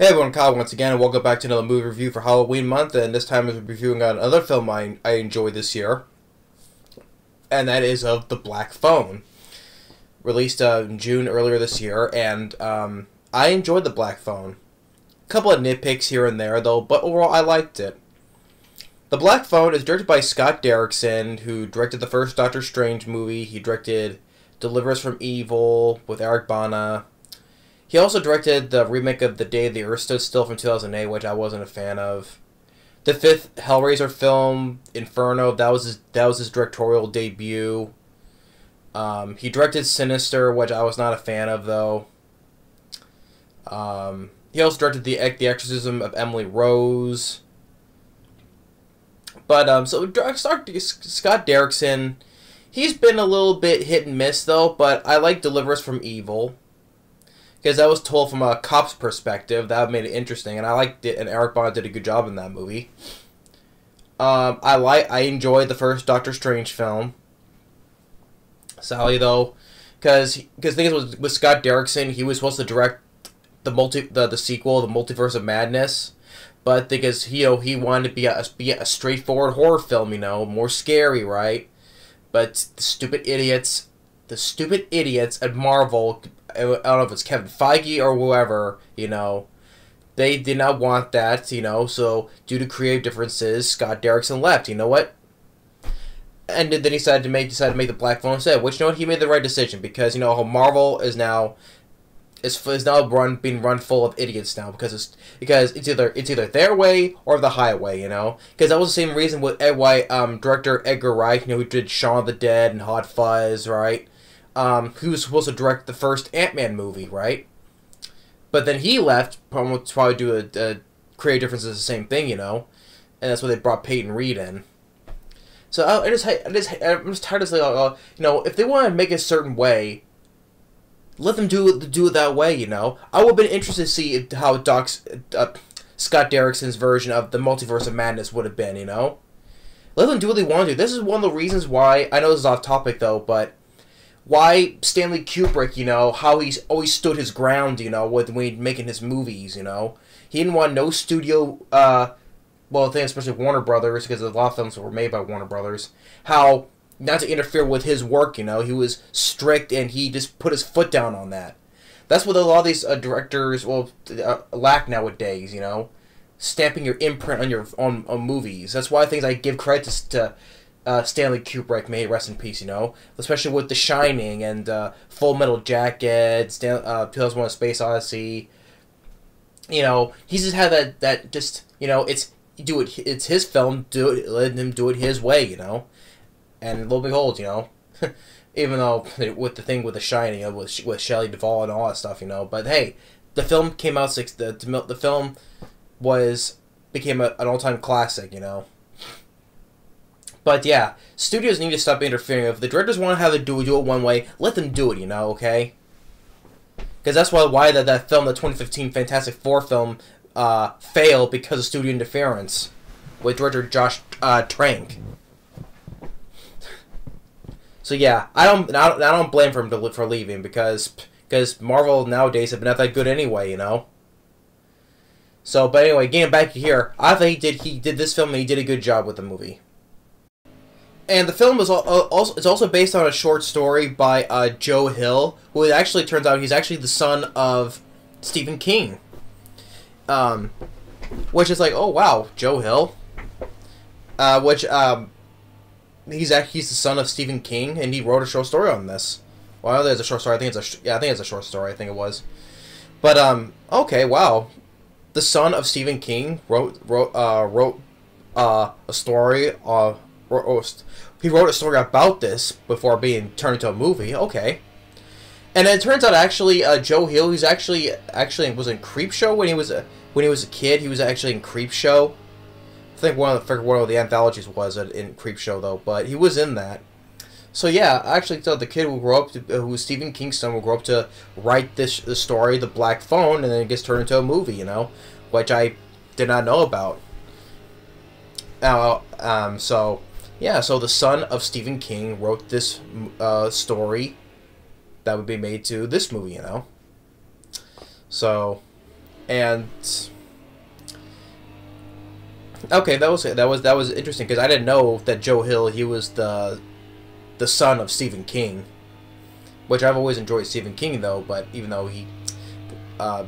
Hey everyone, Kyle once again, and welcome back to another movie review for Halloween month, and this time I'm reviewing another film I, I enjoyed this year, and that is of The Black Phone, released uh, in June earlier this year, and um, I enjoyed The Black Phone. A couple of nitpicks here and there, though, but overall I liked it. The Black Phone is directed by Scott Derrickson, who directed the first Doctor Strange movie, he directed Deliver Us from Evil with Eric Bana, he also directed the remake of The Day the Earth Stood Still from 2008, which I wasn't a fan of. The fifth Hellraiser film, Inferno, that was his, that was his directorial debut. Um, he directed Sinister, which I was not a fan of, though. Um, he also directed the the Exorcism of Emily Rose. But um, so Scott Derrickson, he's been a little bit hit and miss though. But I like Deliver Us from Evil because that was told from a cop's perspective. That made it interesting, and I liked it. And Eric Bana did a good job in that movie. Um, I like I enjoyed the first Doctor Strange film. Sally though, because because thing is with, with Scott Derrickson, he was supposed to direct the multi the, the sequel, the Multiverse of Madness, but because you know he wanted to be a be a straightforward horror film, you know, more scary, right? But the stupid idiots, the stupid idiots at Marvel I don't know if it's Kevin Feige or whoever, you know, they did not want that, you know, so due to creative differences, Scott Derrickson left. You know what? And then he decided to make decided to make the Black Phone instead, which you know what, he made the right decision because you know Marvel is now is, is now run being run full of idiots now because it's because it's either it's either their way or the highway, you know. Because that was the same reason with why um, director Edgar Wright, you know, who did Shaun of the Dead and Hot Fuzz, right? Um, who was supposed to direct the first Ant Man movie, right? But then he left, probably probably do a, a creative differences, the same thing, you know, and that's why they brought Peyton Reed in. So I, I just, I just, I'm just tired of saying, uh, you know, if they want to make it a certain way, let them do it, do it that way, you know. I would have been interested to see how Doc's, uh, Scott Derrickson's version of the Multiverse of Madness would have been, you know. Let them do what they want to. This is one of the reasons why I know this is off topic though, but why Stanley Kubrick, you know, how he's always stood his ground, you know, with when making his movies, you know. He didn't want no studio, uh, well, I think especially Warner Brothers, because a lot of films were made by Warner Brothers, how not to interfere with his work, you know. He was strict and he just put his foot down on that. That's what a lot of these uh, directors, well, uh, lack nowadays, you know. Stamping your imprint on your on, on movies. That's why things I give credit to, to uh, Stanley Kubrick, may rest in peace, you know, especially with The Shining and uh, Full Metal Jacket, Stan- uh, 2001: Space Odyssey. You know, he's just had that that just you know it's do it. It's his film. Do it. Let him do it his way. You know, and lo and behold, you know. even though with the thing with The Shining, you know, with with Shelley Duvall and all that stuff, you know, but hey, the film came out six. The the film was became a, an all time classic, you know. But yeah, studios need to stop interfering. If the directors want to have it do, do it one way, let them do it. You know, okay? Because that's why why that that film, the 2015 Fantastic Four film, uh, failed because of studio interference with director Josh uh, Trank. So yeah, I don't I don't, I don't blame for him to, for leaving because because Marvel nowadays have been not that good anyway, you know. So, but anyway, getting back here, I think he did he did this film and he did a good job with the movie. And the film is also it's also based on a short story by uh, Joe Hill, who actually turns out he's actually the son of Stephen King. Um, which is like, oh wow, Joe Hill. Uh, which um, he's he's the son of Stephen King, and he wrote a short story on this. Well, there's a short story. I think it's a yeah, I think it's a short story. I think it was. But um, okay, wow, the son of Stephen King wrote wrote uh wrote uh a story uh he wrote a story about this before being turned into a movie. Okay. And it turns out actually uh, Joe Hill, who's actually actually was in Creepshow when he was a when he was a kid. He was actually in Creepshow. I think one of the one of the anthologies was in Creepshow though, but he was in that. So yeah, I actually thought the kid who grew up to, uh, who was Stephen King's son will grow up to write this the story, The Black Phone, and then it gets turned into a movie. You know, which I did not know about. Now, um, so yeah, so the son of Stephen King wrote this uh, story that would be made to this movie, you know. So, and okay, that was that was that was interesting because I didn't know that Joe Hill he was the the son of Stephen King, which I've always enjoyed Stephen King though. But even though he, uh,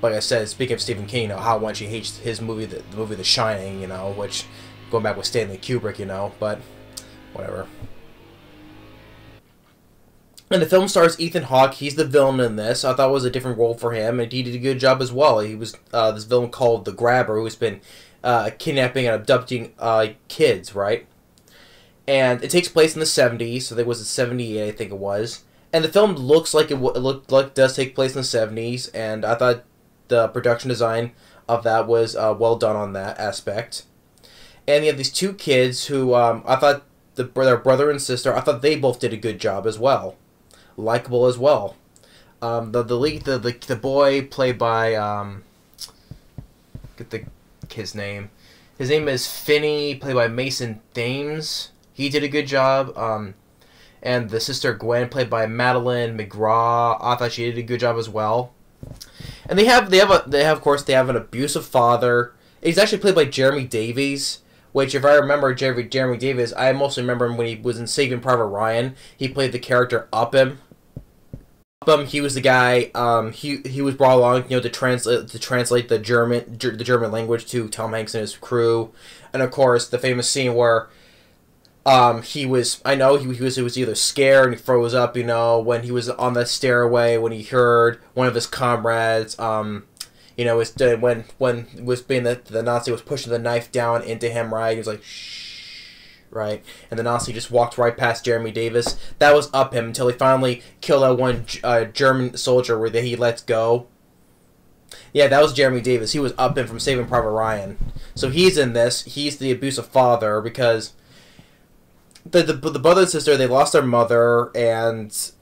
like I said, speaking of Stephen King, you know how much he hates his movie, the, the movie The Shining, you know, which going back with Stanley Kubrick, you know, but whatever. And the film stars Ethan Hawke. He's the villain in this. I thought it was a different role for him, and he did a good job as well. He was uh, this villain called the Grabber, who's been uh, kidnapping and abducting uh, kids, right? And it takes place in the 70s, so there was a 78, I think it was. And the film looks like it, w- it looked like it does take place in the 70s, and I thought the production design of that was uh, well done on that aspect. And you have these two kids who um, I thought the their brother and sister. I thought they both did a good job as well likable as well. Um, the the lead the, the the boy played by um, get the his name. His name is Finney, played by Mason Thames. He did a good job. Um, and the sister Gwen, played by Madeleine McGraw. I thought she did a good job as well. And they have they have a they have of course they have an abusive father. He's actually played by Jeremy Davies. Which, if I remember Jeremy, Jeremy Davies, I mostly remember him when he was in Saving Private Ryan. He played the character Upham. Upham, he was the guy. Um, he he was brought along, you know, to translate to translate the German ger, the German language to Tom Hanks and his crew, and of course the famous scene where. Um, he was. I know he, he was. He was either scared and he froze up. You know, when he was on the stairway when he heard one of his comrades. Um, you know, was when when was being the the Nazi was pushing the knife down into him, right? He was like, shh, right, and the Nazi just walked right past Jeremy Davies. That was Upham until he finally killed that one uh, German soldier where he lets go. Yeah, that was Jeremy Davies. He was Upham from Saving Private Ryan. So he's in this. He's the abusive father because the the, the brother and sister they lost their mother and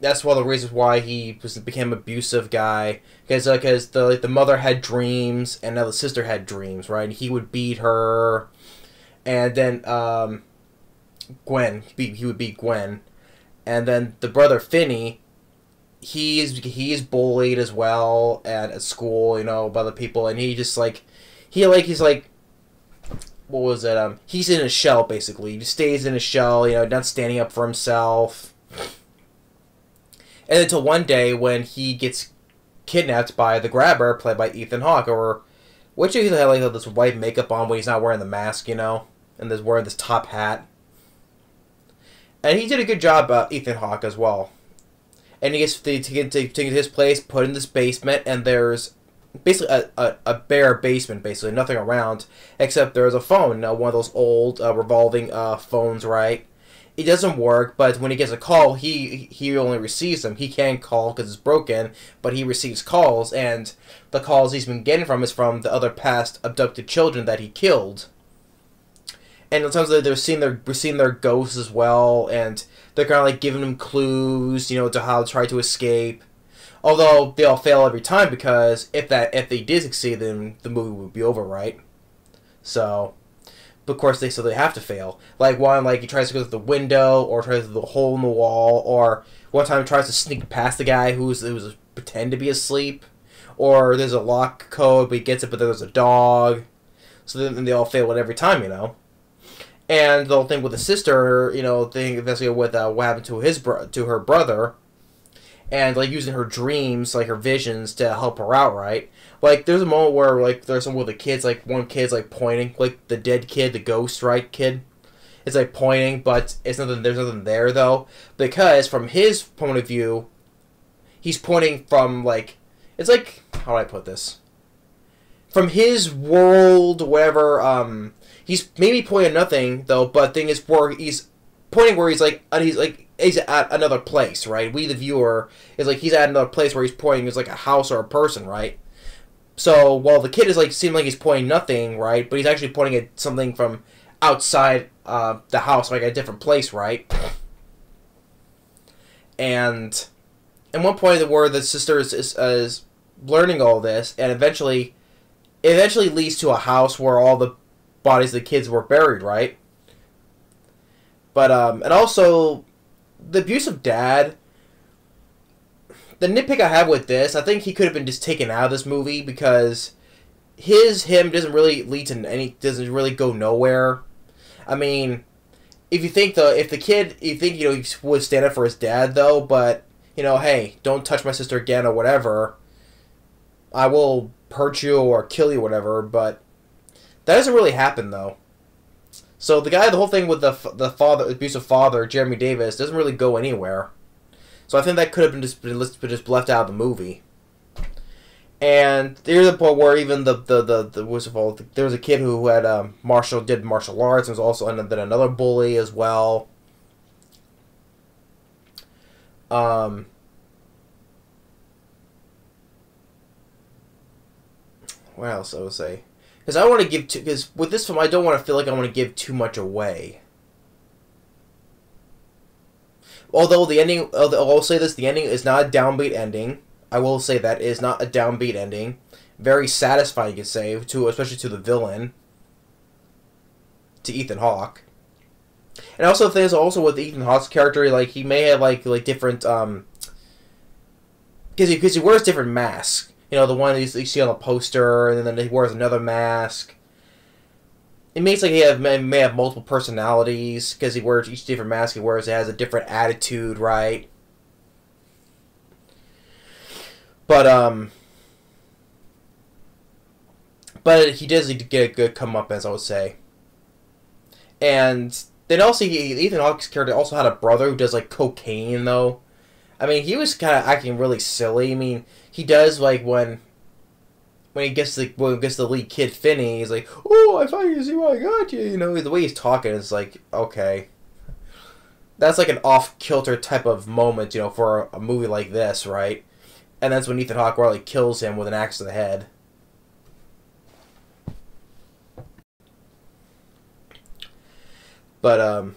that's one of the reasons why he was became abusive guy. Because because the like, the mother had dreams and now the sister had dreams right? And he would beat her. And then um, Gwen he, he would beat Gwen. And then the brother Finney he's he's bullied as well at, at school you know by the people. And he just like he like he's like what was it? Um he's in a shell basically. He stays in a shell you know not standing up for himself and until one day when he gets kidnapped by the grabber, played by Ethan Hawke, or which he had like this white makeup on when he's not wearing the mask, you know, and is wearing this top hat. And he did a good job, uh, Ethan Hawke, as well. And he gets to, to to, to his place, put in this basement, and there's basically a, a, a, bare basement, basically nothing around, except there's a phone, uh, one of those old uh, revolving uh, phones, right? It doesn't work. But when he gets a call, he he only receives them. He can't call because it's broken, but he receives calls, and the calls he's been getting from is from the other past abducted children that he killed. And sometimes they're seeing their we're seeing their ghosts as well, and they're kind of like giving him clues, you know, to how to try to escape. Although they all fail every time because if that if they did succeed, then the movie would be over, right? So but of course they so they have to fail. Like one, like he tries to go through the window, or tries through the hole in the wall, or one time he tries to sneak past the guy who's who's pretend to be asleep, or there's a lock code, but he gets it, but there's a dog. So then, then they all fail it every time, you know. And the whole thing with the sister, you know, thing investigating with uh, what happened to his bro- to her brother, and like using her dreams, like her visions, to help her out, right? Like, there's a moment where like there's some with the kids, like one kid's like pointing, like the dead kid, the ghost right kid, It's like pointing, but it's nothing. There's nothing there though, because from his point of view, he's pointing from like it's like how do I put this? From his world, whatever. Um, he's maybe pointing nothing though, but thing is where he's pointing where he's like and he's like he's at another place, right? We the viewer is like he's at another place where he's pointing is like a house or a person, right? So while the kid is like seem like he's pointing nothing, right? But he's actually pointing at something from outside uh, the house, like a different place, right? And at one point, the word the sister is, is, is learning all this, and eventually, it eventually leads to a house where all the bodies of the kids were buried, right? But um, and also the abusive dad the nitpick I have with this, I think he could have been just taken out of this movie because his him doesn't really lead to any doesn't really go nowhere. I mean, if you think the if the kid you think you know he would stand up for his dad though, but you know, hey, don't touch my sister again or whatever. I will hurt you or kill you, or whatever. But that doesn't really happen though. So the guy, the whole thing with the the father, abusive father, Jeremy Davies, doesn't really go anywhere. So I think that could have been just been just left out of the movie. And there's a point where even the the the, the what's it called? There was a kid who had um, martial did martial arts and was also and then another bully as well. Um. What else I would say? Because I want to give too. because with this film I don't want to feel like I want to give too much away. Although the ending, I'll say this: the ending is not a downbeat ending. I will say that is not a downbeat ending. Very satisfying, you could say, to especially to the villain, to Ethan Hawke. And also, there's also with Ethan Hawke's character, like he may have like like different um, because he because he wears different masks. You know, the one you see on the poster, and then he wears another mask. It makes like he have may, have multiple personalities because he wears each different mask he wears. It has a different attitude, right? But um, but he does need to get a good come up, as I would say. And then also, Ethan Hawke's character also had a brother who does like cocaine, though. I mean, he was kind of acting really silly. I mean, he does like when when he gets the when he gets the lead kid Finney, he's like, "Oh, I finally see what I got you." You know, the way he's talking is like, okay, that's like an off kilter type of moment, you know, for a, a movie like this, right? and that's when Ethan Hawke really kills him with an axe to the head. But um,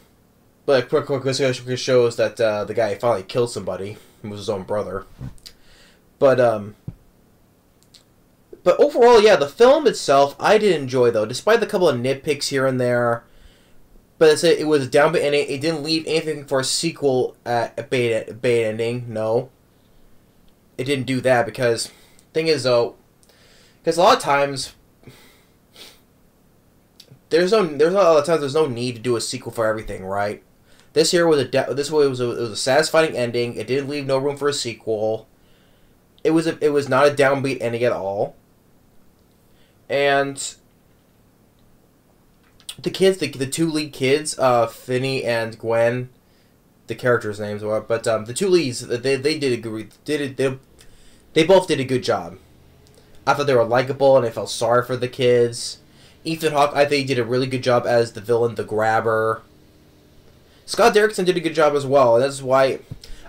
but quick, quick, quick shows that uh, the guy finally killed somebody. It was his own brother. But um, but overall, yeah, the film itself I did enjoy though, despite the couple of nitpicks here and there. But it's a, it was down, downbeat ending. It didn't leave anything for a sequel at a bait, bait ending. No, it didn't do that because thing is though, because a lot of times there's no there's a lot of times there's no need to do a sequel for everything, right? This here was a this was a, it was a satisfying ending. It didn't leave no room for a sequel. It was a, it was not a downbeat ending at all. And the kids, the, the two lead kids, uh, Finney and Gwen, the characters' names were, but um, the two leads, they, they did a good, did it, they they both did a good job. I thought they were likable, and I felt sorry for the kids. Ethan Hawke, I think, did a really good job as the villain, the grabber. Scott Derrickson did a good job as well, and that's why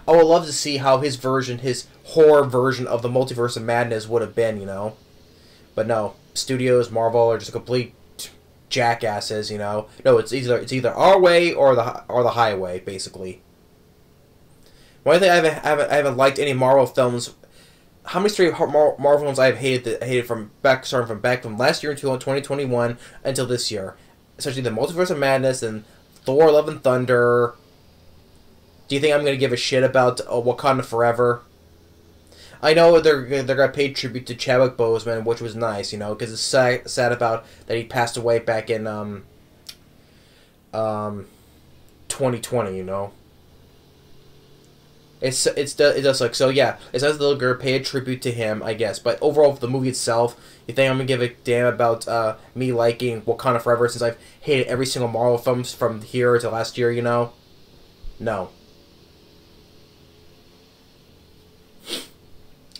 I would love to see how his version, his horror version of the Multiverse of Madness would have been, you know. But no, studios, Marvel are just complete jackasses, you know. No, it's either it's either our way or the or the highway, basically. One thing I haven't, I haven't, I haven't liked any Marvel films how many straight Marvel films I have hated that hated from back starting from back from last year until 2021 until this year, especially the Multiverse of Madness and Thor: Love and Thunder. Do you think I'm gonna give a shit about uh, Wakanda Forever? I know they're they're gonna pay tribute to Chadwick Boseman, which was nice, you know, because it's sad, sad about that he passed away back in um um 2020, you know. It's it's it does like so yeah. It says little girl pay a tribute to him, I guess. But overall, the movie itself, you think I'm gonna give a damn about uh, me liking Wakanda Forever since I've hated every single Marvel films from here to last year? You know, no.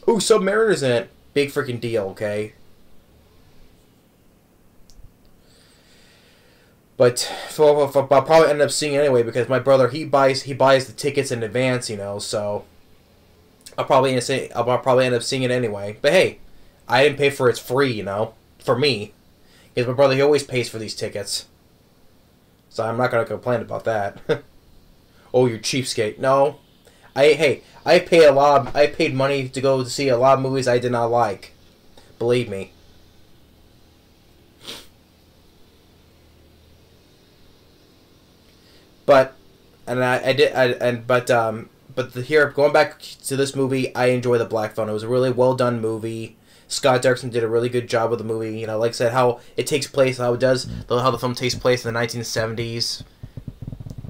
Ooh, Submariner's in it. Big freaking deal, okay? But for, for, I'll probably end up seeing it anyway because my brother he buys he buys the tickets in advance, you know. So I'll probably end up I'll probably end up seeing it anyway. But hey, I didn't pay for it. It's free, you know, for me. Because my brother he always pays for these tickets, so I'm not gonna complain about that. oh, you cheapskate! No, I hey I pay a lot. I paid money to go to see a lot of movies I did not like. Believe me. But and I, I did I, and but um but the, here going back to this movie, I enjoy the Black Phone. It was a really well done movie. Scott Derrickson did a really good job with the movie. You know, like I said, how it takes place, how it does, how the film takes place in the 1970s.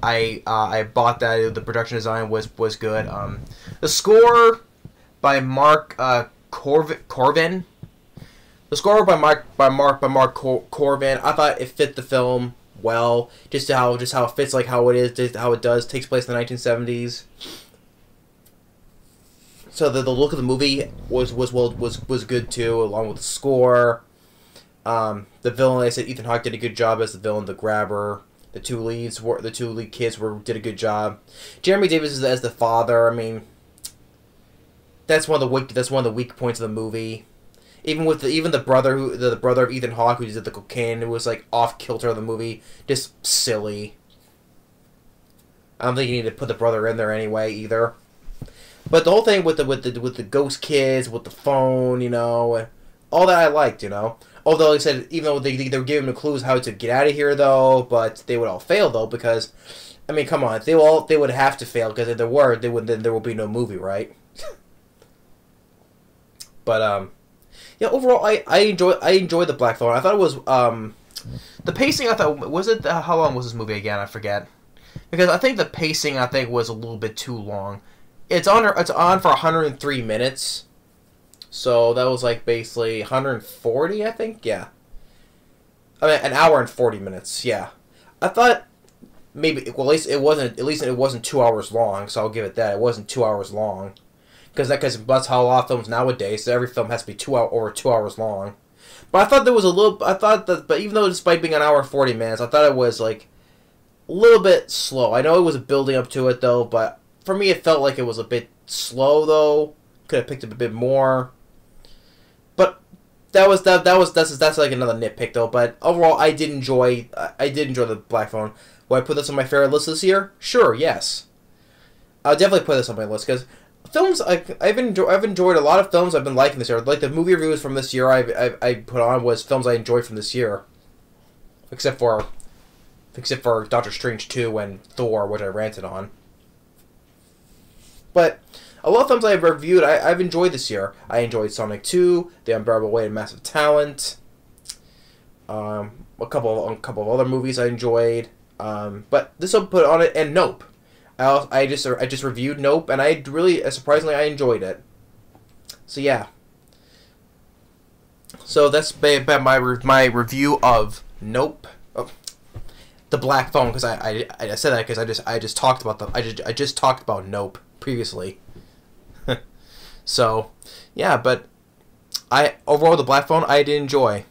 I uh, I bought that. The production design was was good. Um, the score by Mark uh, Corv- Korven. The score by Mark by Mark by Mark Cor- Korven. I thought it fit the film well. Just how just how it fits, like how it is, just how it does. Takes place in the 1970s. So the, the look of the movie was was well was was good too, along with the score. Um, the villain, like I said, Ethan Hawke did a good job as the villain, the grabber. The two leads were the two lead kids were did a good job. Jeremy Davies is as the father. I mean, that's one of the weak that's one of the weak points of the movie. Even with the even the brother who the, the brother of Ethan Hawke who did the cocaine, it was like off kilter of the movie, just silly. I don't think you need to put the brother in there anyway either. But the whole thing with the with the with the ghost kids, with the phone, you know, all that I liked, you know. Although, like I said, even though they, they were giving them clues how to get out of here, though, but they would all fail, though, because, I mean, come on, they all they would have to fail, because if there were, they would then there would be no movie, right? but um, yeah, overall, I I enjoy I enjoyed the Black Phone. I thought it was um, the pacing. I thought was it uh, how long was this movie again? I forget, because I think the pacing I think was a little bit too long. It's on it's on for 103 minutes so that was like basically 140, I think. Yeah. I mean, an hour and 40 minutes. Yeah. I thought maybe well at least it wasn't at least it wasn't two hours long. So I'll give it that. It wasn't two hours long. Because that because that's how a lot of films nowadays. So every film has to be two hour or two hours long. But I thought there was a little. I thought that, but even though despite being an hour forty minutes, I thought it was like a little bit slow. I know it was building up to it though, but for me it felt like it was a bit slow though. Could have picked up a bit more But that was that that was that's that's like another nitpick though. But overall, I did enjoy I did enjoy the Black Phone. Will I put this on my favorite list this year? Sure, yes. I'll definitely put this on my list because films I, I've enjoyed I've enjoyed a lot of films I've been liking this year. Like the movie reviews from this year I I, I put on was films I enjoyed from this year, except for except for Doctor Strange two and Thor, which I ranted on. But a lot of films I've reviewed, I, have enjoyed this year. I enjoyed Sonic 2, The Unbearable Weight of Massive Talent, um, a couple a couple of other movies I enjoyed. Um, but this will put on it and Nope. I, I just I just reviewed Nope and I really surprisingly I enjoyed it. So yeah. So that's my my review of Nope. Oh, the Black Phone because I, I I said that because I just I just talked about the I just I just talked about Nope previously. So, yeah, but I overall the Black Phone I did enjoy.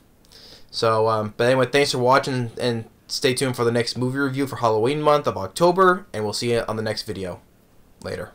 So, um, but anyway, thanks for watching and stay tuned for the next movie review for Halloween month of October, and we'll see you on the next video. Later.